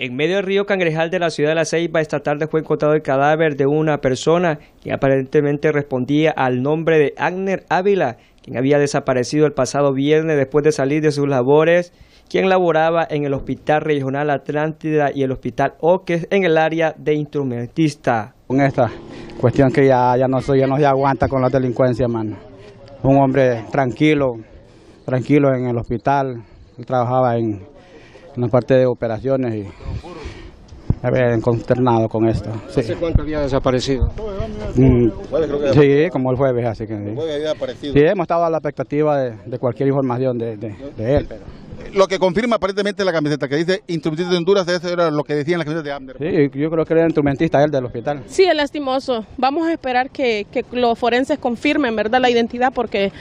En medio del río Cangrejal de la ciudad de La Ceiba, esta tarde fue encontrado el cadáver de una persona que aparentemente respondía al nombre de Agner Ávila, quien había desaparecido el pasado viernes después de salir de sus labores, quien laboraba en el Hospital Regional Atlántida y el Hospital Oques en el área de instrumentista. Con esta cuestión que ya, ya no ya no se aguanta con la delincuencia, mano. Un hombre tranquilo, tranquilo en el hospital, trabajaba en en la parte de operaciones y me había consternado con esto. Sí. ¿Hace cuánto había desaparecido? Mm, sí, como el jueves, así que sí. sí hemos estado a la expectativa de, de cualquier información de, de, de él. Pero lo que confirma aparentemente la camiseta que dice instrumentista de Honduras, eso era lo que decían las camisetas de Abner. Sí, yo creo que era instrumentista él del hospital. Sí, es lastimoso. Vamos a esperar que, que los forenses confirmen, ¿verdad?, la identidad, porque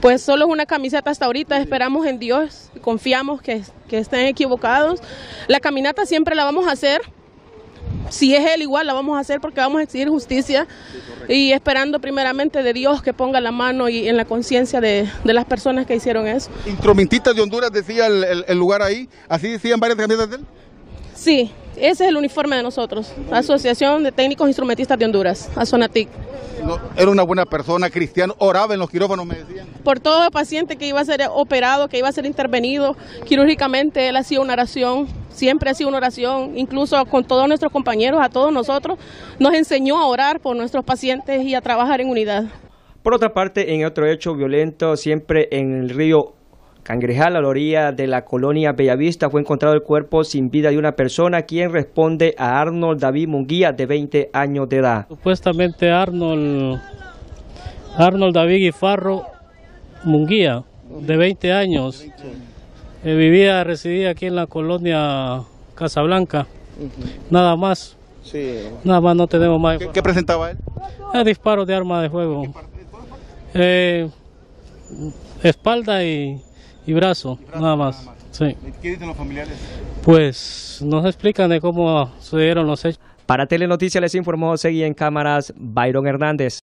pues solo es una camiseta hasta ahorita. Esperamos en Dios, confiamos que, que estén equivocados. La caminata siempre la vamos a hacer si es él igual la vamos a hacer porque vamos a exigir justicia y esperando primeramente de Dios que ponga la mano y en la conciencia de, de, las personas que hicieron eso. Instrumentistas de Honduras decía el, el, el, lugar ahí, así decían varias camisetas de él. Sí, ese es el uniforme de nosotros, Asociación de Técnicos Instrumentistas de Honduras, ASONATIC. No, era una buena persona, cristiano, oraba en los quirófanos, me decían. Por todo paciente que iba a ser operado, que iba a ser intervenido quirúrgicamente, él hacía una oración, siempre ha sido una oración, incluso con todos nuestros compañeros, a todos nosotros, nos enseñó a orar por nuestros pacientes y a trabajar en unidad. Por otra parte, en otro hecho violento, siempre en el río Cangrejal, a la orilla de la colonia Bellavista, fue encontrado el cuerpo sin vida de una persona quien responde a Arnold David Munguía, de 20 años de edad. Supuestamente Arnold, Arnold David Guifarro Munguía, de 20 años, vivía, residía aquí en la colonia Casablanca, nada más. Sí. Nada más no tenemos más. ¿Qué, qué presentaba él? Eh, disparos de arma de fuego. Eh, espalda y, y brazo, y brazo nada más. Nada más. Sí. ¿Qué dicen los familiares? Pues nos explican de cómo sucedieron los hechos. Para Telenoticias les informó, seguí en cámaras Byron Hernández.